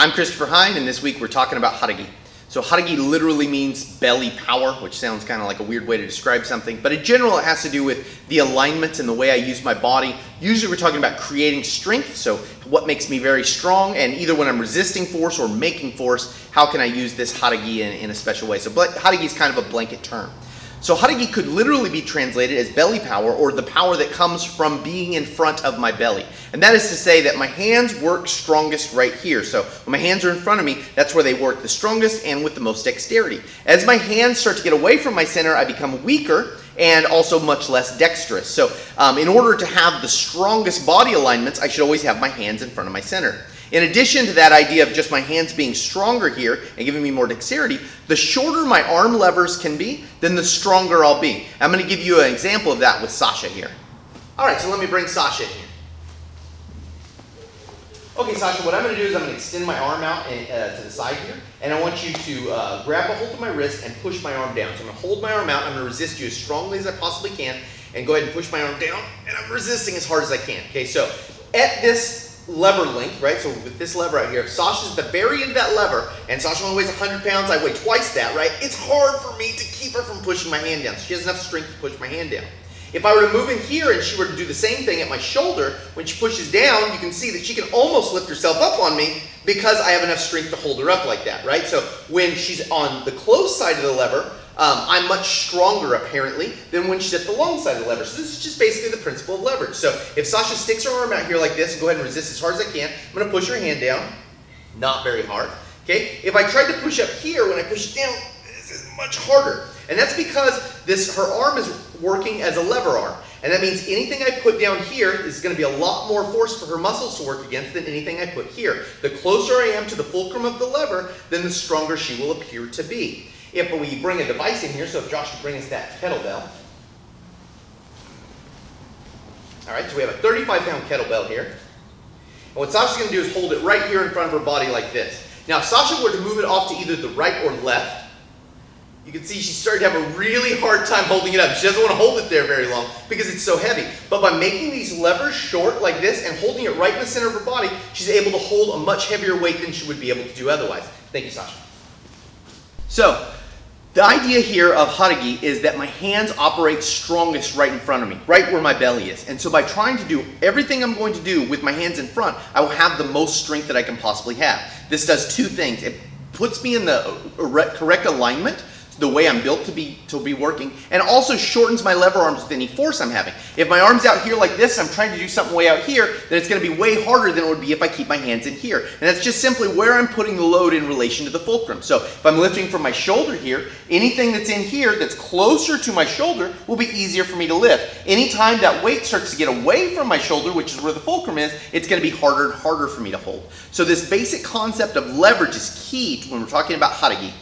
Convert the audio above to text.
I'm Christopher Hein, and this week we're talking about Haragi. So Haragi literally means belly power, which sounds kind of like a weird way to describe something, but in general it has to do with the alignment and the way I use my body. Usually we're talking about creating strength, so what makes me very strong, and either when I'm resisting force or making force, how can I use this Haragi in, in a special way? So but Haragi is kind of a blanket term. So Haragi could literally be translated as belly power or the power that comes from being in front of my belly. And that is to say that my hands work strongest right here. So when my hands are in front of me, that's where they work the strongest and with the most dexterity. As my hands start to get away from my center, I become weaker and also much less dexterous. So um, in order to have the strongest body alignments, I should always have my hands in front of my center. In addition to that idea of just my hands being stronger here and giving me more dexterity, the shorter my arm levers can be, then the stronger I'll be. I'm going to give you an example of that with Sasha here. All right, so let me bring Sasha in here. Okay, Sasha, what I'm going to do is I'm going to extend my arm out and, uh, to the side here, and I want you to uh, grab a hold of my wrist and push my arm down. So I'm going to hold my arm out, I'm going to resist you as strongly as I possibly can, and go ahead and push my arm down, and I'm resisting as hard as I can. Okay, so at this lever length, right? So with this lever out here, if Sasha's the very end of that lever, and Sasha only weighs 100 pounds, I weigh twice that, right? It's hard for me to keep her from pushing my hand down. She has enough strength to push my hand down. If I were to move in here and she were to do the same thing at my shoulder, when she pushes down, you can see that she can almost lift herself up on me because I have enough strength to hold her up like that, right? So when she's on the close side of the lever, um, I'm much stronger apparently than when she's at the long side of the lever. So this is just basically the principle of leverage. So if Sasha sticks her arm out here like this, go ahead and resist as hard as I can. I'm going to push her hand down, not very hard. Okay. If I tried to push up here, when I push down, this is much harder, and that's because this her arm is working as a lever arm. And that means anything I put down here is going to be a lot more force for her muscles to work against than anything I put here. The closer I am to the fulcrum of the lever, then the stronger she will appear to be. If we bring a device in here, so if Josh could bring us that kettlebell. All right, so we have a 35 pound kettlebell here. And what Sasha's gonna do is hold it right here in front of her body like this. Now, if Sasha were to move it off to either the right or left, you can see she's starting to have a really hard time holding it up. She doesn't want to hold it there very long because it's so heavy. But by making these levers short like this and holding it right in the center of her body, she's able to hold a much heavier weight than she would be able to do otherwise. Thank you, Sasha. So, the idea here of Haragi is that my hands operate strongest right in front of me, right where my belly is. And so by trying to do everything I'm going to do with my hands in front, I will have the most strength that I can possibly have. This does two things. It puts me in the uh, correct alignment the way I'm built to be to be working, and also shortens my lever arms with any force I'm having. If my arm's out here like this, I'm trying to do something way out here, then it's going to be way harder than it would be if I keep my hands in here. And that's just simply where I'm putting the load in relation to the fulcrum. So if I'm lifting from my shoulder here, anything that's in here that's closer to my shoulder will be easier for me to lift. Anytime that weight starts to get away from my shoulder, which is where the fulcrum is, it's going to be harder and harder for me to hold. So this basic concept of leverage is key when we're talking about Haragi.